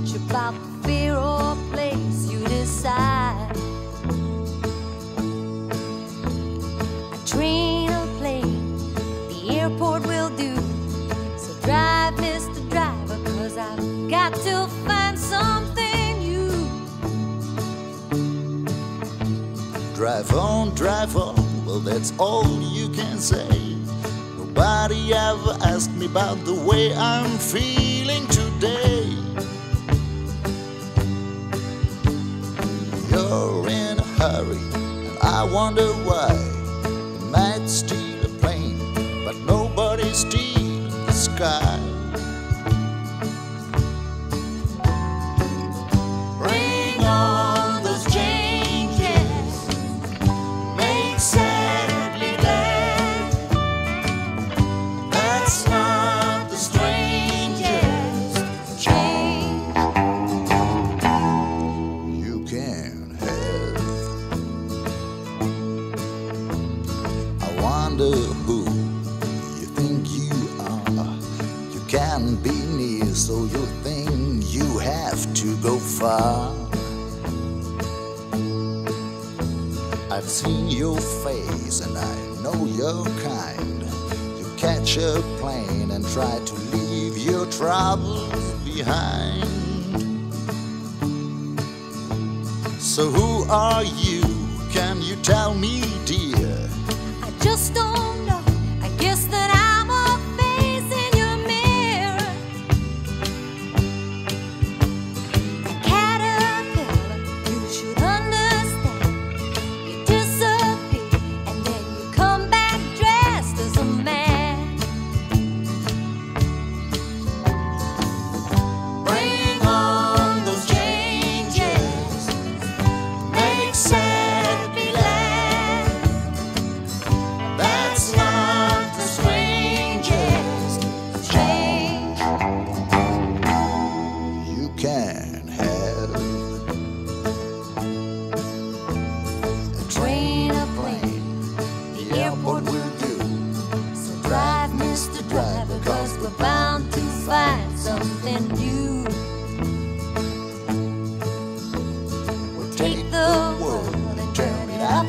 much about the fear or place you decide. A train or plane, the airport will do. So drive, Mr. Driver, cause I've got to find something new. Drive on, drive on, well, that's all you can say. Nobody ever asked me about the way I'm feeling today. You're in a hurry, and I wonder why. You might steal a plane, but nobody stealing the sky. Wonder who you think you are. You can be near, so you think you have to go far. I've seen your face and I know your kind. You catch a plane and try to leave your troubles behind. So who are you? Can you tell me,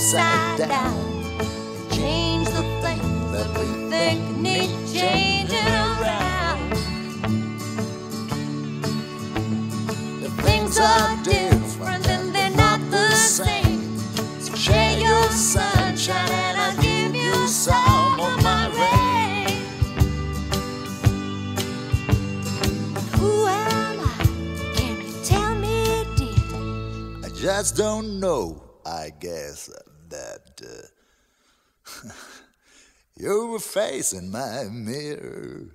upside down. And change the things that we think need changing around. The things are different and they're not the same. So share your sunshine and I'll give you some of my rain. Who am I? Can you tell me, dear? I just don't know, I guess, that uh, you're a face in my mirror.